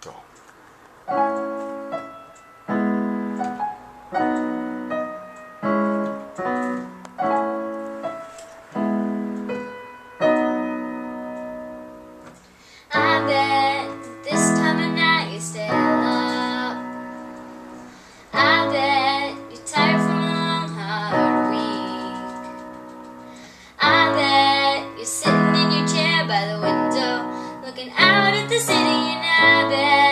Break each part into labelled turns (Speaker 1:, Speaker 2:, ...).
Speaker 1: Go.
Speaker 2: I bet this time up. I bet you're tired from a long, hard week. I bet you're sitting in your chair by the window, looking out at the city heaven.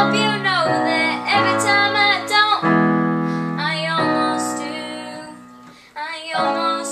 Speaker 2: hope you know that every time I don't, I almost do. I almost.